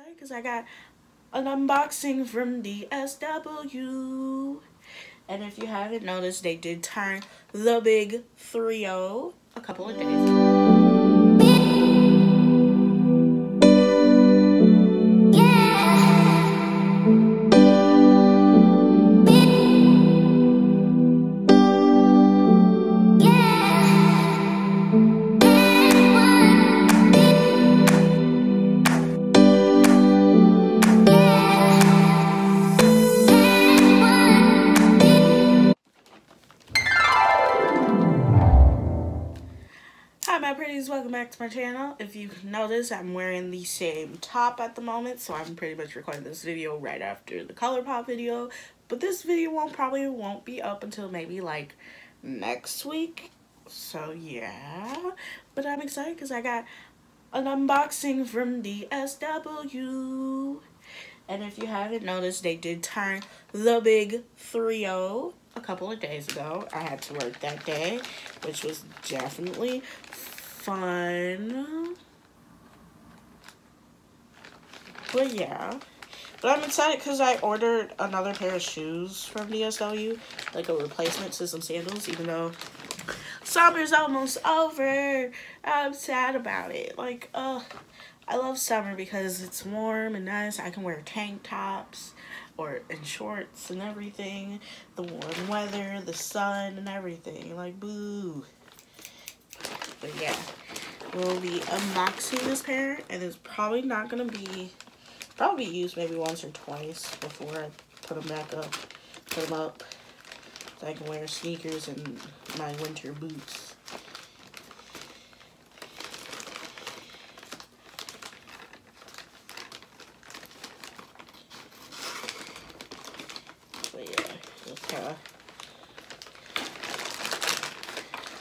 excited because I got an unboxing from DSW. And if you haven't noticed, they did turn the big 3-0 a couple of days ago. My channel. If you notice, I'm wearing the same top at the moment, so I'm pretty much recording this video right after the ColourPop video. But this video won't probably won't be up until maybe like next week. So yeah, but I'm excited because I got an unboxing from DSW. And if you haven't noticed, they did turn the big 3-0 a couple of days ago. I had to work that day, which was definitely fun. But yeah. But I'm excited because I ordered another pair of shoes from DSW, like a replacement to some sandals, even though summer's almost over. I'm sad about it. Like, uh, I love summer because it's warm and nice. I can wear tank tops or and shorts and everything. The warm weather, the sun and everything. Like, boo. But yeah, we'll be unboxing this pair and it's probably not going to be, probably used maybe once or twice before I put them back up, put them up. So I can wear sneakers and my winter boots. But yeah, just kind of.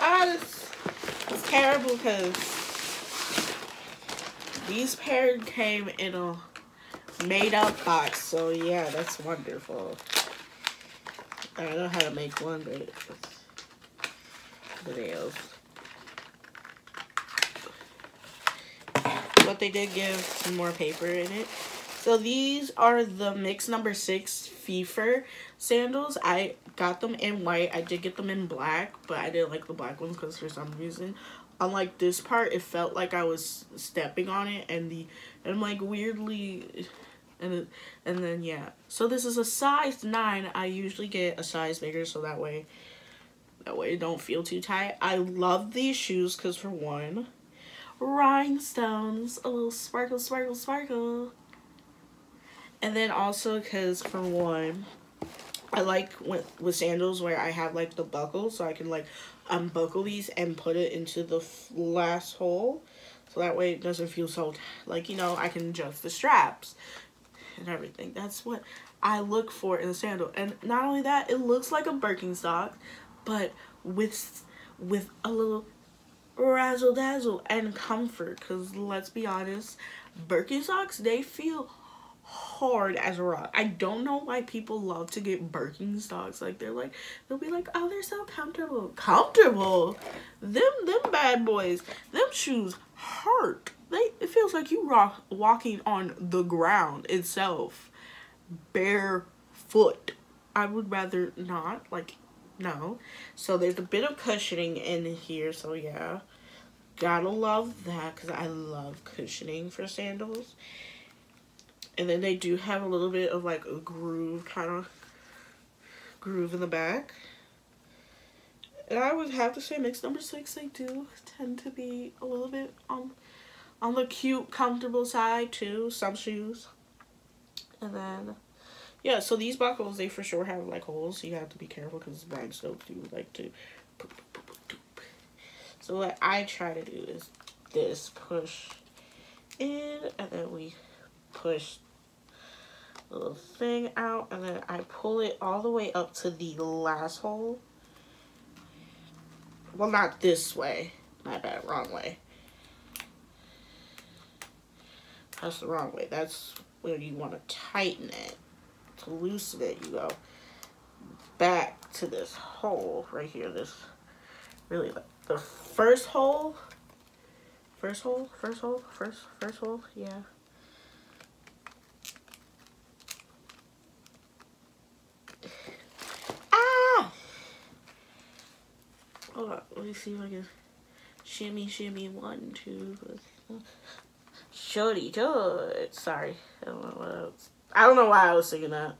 Ah, this it's terrible because these pair came in a made up box. So yeah, that's wonderful. I don't know how to make one, but else. But they did give some more paper in it. So these are the mix number six FIFA sandals. I got them in white. I did get them in black, but I didn't like the black ones because for some reason, unlike this part, it felt like I was stepping on it, and the and like weirdly, and and then yeah. So this is a size nine. I usually get a size bigger, so that way, that way it don't feel too tight. I love these shoes because for one, rhinestones, a little sparkle, sparkle, sparkle. And then also because for one, I like with, with sandals where I have like the buckle so I can like unbuckle these and put it into the last hole. So that way it doesn't feel so, like, you know, I can adjust the straps and everything. That's what I look for in a sandal. And not only that, it looks like a Birkenstock, but with, with a little razzle dazzle and comfort. Because let's be honest, Birkenstocks, they feel hard as a rock. I don't know why people love to get Birkenstocks. Like they're like they'll be like, oh, they're so comfortable. Comfortable? Them them bad boys. Them shoes hurt. They it feels like you rock walking on the ground itself, barefoot. I would rather not. Like no. So there's a bit of cushioning in here. So yeah, gotta love that because I love cushioning for sandals. And then they do have a little bit of like a groove kind of groove in the back. And I would have to say mix number six, they do tend to be a little bit on on the cute, comfortable side too. Some shoes. And then, yeah, so these buckles, they for sure have like holes. So you have to be careful because rhinestones do like to. So what I try to do is this, push in, and then we push the little thing out and then I pull it all the way up to the last hole. Well, not this way. My bad, wrong way. That's the wrong way. That's where you want to tighten it. To loosen it, you go back to this hole right here. This really the first hole. First hole, first hole, first first hole, yeah let me see if I can shimmy, shimmy, one, two. Shorty good. Sorry, I don't know what. I don't know why I was singing that.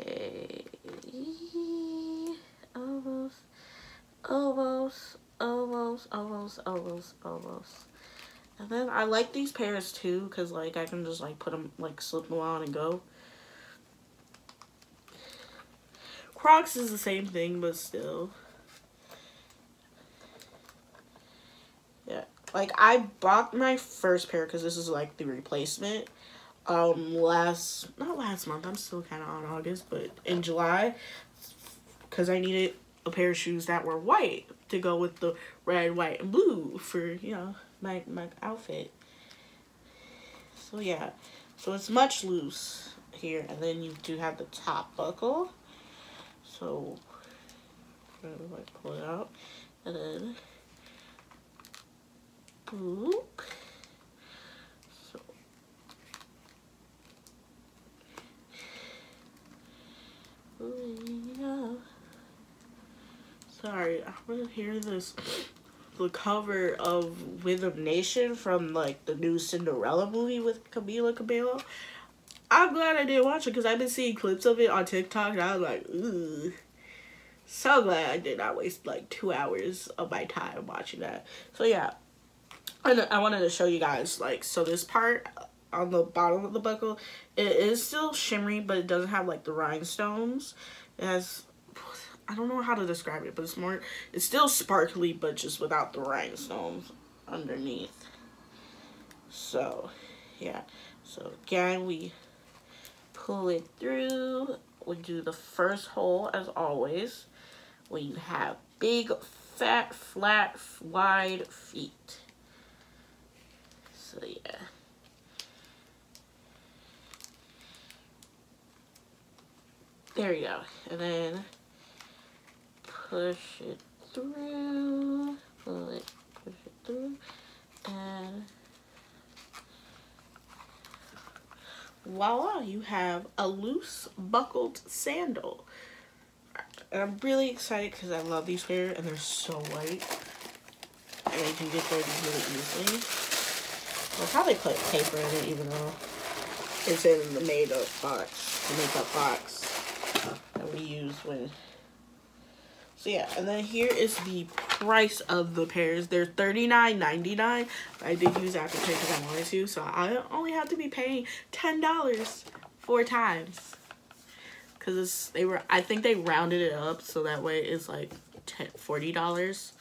Okay, almost, almost, almost, almost, almost, almost. And then I like these pairs too, cause like I can just like put them, like slip them on and go. Crocs is the same thing, but still. Yeah, like I bought my first pair because this is like the replacement. Um, last not last month. I'm still kind of on August, but in July, because I needed a pair of shoes that were white to go with the red, white, and blue for you know my my outfit. So yeah, so it's much loose here, and then you do have the top buckle so, like pull it out and then boop. So, mm, yeah. Sorry, I want to hear this. The cover of Rhythm Nation from like the new Cinderella movie with Camila Cabello. I'm glad I didn't watch it because I've been seeing clips of it on TikTok and I was like, ooh. So glad I did not waste like two hours of my time watching that. So yeah, and I wanted to show you guys like, so this part on the bottom of the buckle, it is still shimmery, but it doesn't have like the rhinestones. It has, I don't know how to describe it, but it's more, it's still sparkly, but just without the rhinestones underneath. So, yeah. So again, we pull it through. We do the first hole as always. When you have big, fat, flat, wide feet. So yeah. There you go. And then push it through. Pull it, push it through. And voila, you have a loose buckled sandal. And I'm really excited because I love these pair and they're so light. And you can get dirty really easily. I'll probably put paper in it even though it's in the made up box, the makeup box that we use when so yeah, and then here is the price of the pairs. They're $39.99. I did use Apple Pay because I wanted to, so I only have to be paying $10 four times. Because they were, I think they rounded it up so that way it's like 10, $40.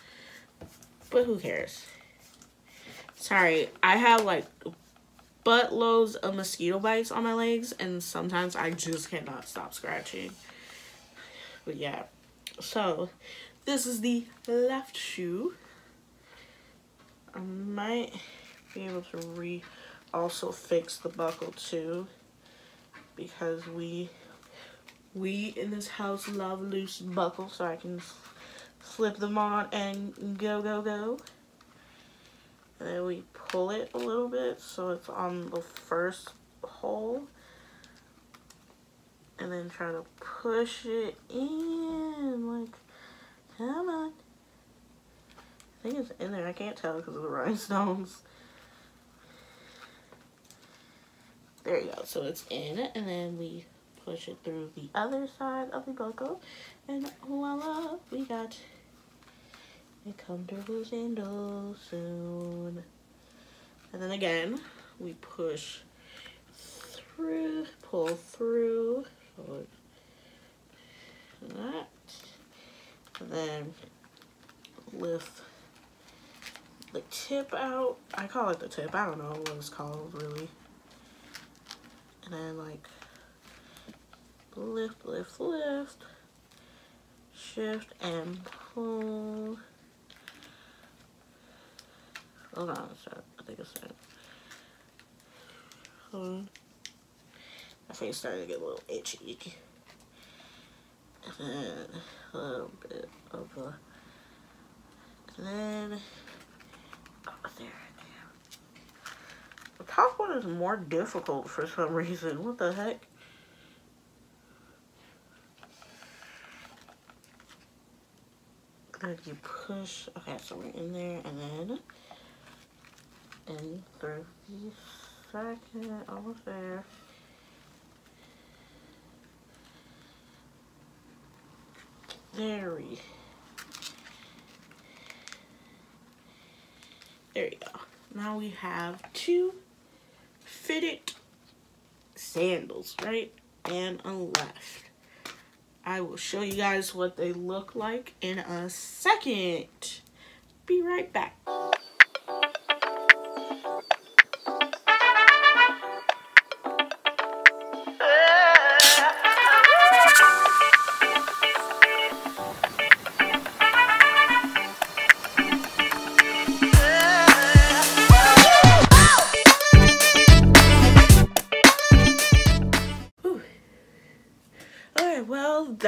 But who cares? Sorry, I have like buttloads of mosquito bites on my legs and sometimes I just cannot stop scratching. But yeah. So, this is the left shoe. I might be able to re also fix the buckle too because we we in this house love loose buckles so I can slip them on and go go go. And then we pull it a little bit so it's on the first hole. And then try to push it in like come on I think it's in there. I can't tell because of the rhinestones. There you go. So it's in and then we push it through the other side of the buckle and voila we got a comfortable sandal soon. And then again we push through pull through that. And then lift the tip out. I call it the tip. I don't know what it's called really. And then like lift, lift, lift, shift and pull. Hold on a sec. I think it's that. Hold on. My face starting to get a little itchy. And then a little bit of a, and then, oh, there, there. The top one is more difficult for some reason. What the heck? And you push, okay, so we're in there, and then in 30 seconds, almost there. There we There you go. Now we have two fitted sandals, right? And a left. I will show you guys what they look like in a second. Be right back.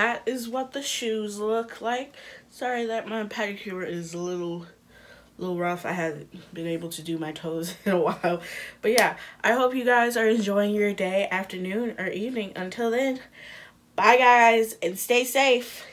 That is what the shoes look like. Sorry that my pedicure is a little little rough. I haven't been able to do my toes in a while. But yeah, I hope you guys are enjoying your day, afternoon, or evening. Until then, bye guys, and stay safe.